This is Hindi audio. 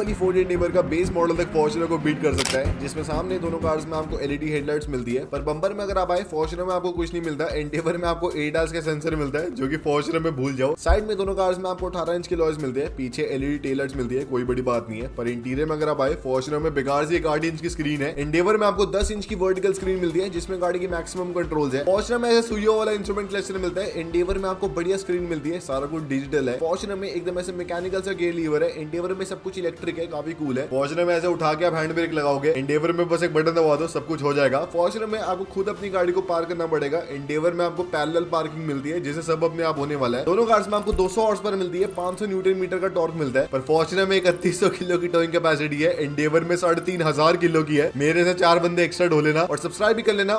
वाली फोर्ड एंडेवर का बेस मॉडल तक फॉर्चुनर को बीट कर सकता है, जिसमें सामने दोनों कार्स में आपको एलईडी हेडलाइट्स मिलती है। पर बम्पर में अगर आप आए फॉर्चुनर में आपको कुछ नहीं मिलता। एंडेवर में आपको एडास का सेंसर मिलता है, जो कि फॉर्चुनर में भूल जाओ। साइड में दोनों कार्स में आपको अठारह इंच के लॉयस मिलते हैं। पीछे एलईडी टेलर्स मिलती है, कोई बड़ी बात नहीं है। पर इंटीरियर में अगर आप आए फॉर्चुनर में बेकार से एक आठ इंच की स्क्रीन है। एंडेवर में आपको दस इंच की वर्टिकल स्क्रीन मिलती है, जिसमें गाड़ी की मैक्सिमम कंट्रोल है। फॉर्चुनर में ऐसे सुइयो वाला इंस्ट्रूमेंट क्लस्टर मिलता है। एंडेवर में आपको बढ़िया स्क्रीन मिलती है, सारा कुछ डिजिटल है। फॉर्चुनर में एकदम ऐसे मैकेनिकल सा गेयर लीवर है। एंडेवर में सब कुछ इलेक्ट्रिक है काफ़ी कूल है। फॉर्चुनर में ऐसे उठा के आप हैंड ब्रेक लगाओगे एंडेवर में बस एक बटन दबा दो, सब कुछ हो जाएगा। फॉर्चुनर में आपको खुद अपनी गाड़ी को पार्क करना पड़ेगा। इंडेवर में आपको पैरेलल पार्किंग मिलती है, जिसे सब अपने आप होने वाला है। दोनों कार्स में आपको 200 हॉर्स पर मिलती है 500 न्यूटन मीटर का टॉर्क मिलता है। पर फॉर्चुनर में इकतीस किलो की टोइंग कैपेसिटी है। एंडेवर में साढ़े किलो की है। मेरे से चार बंदे एक्स्ट्रा ढो लेना और सब्सक्राइब भी कर लेना।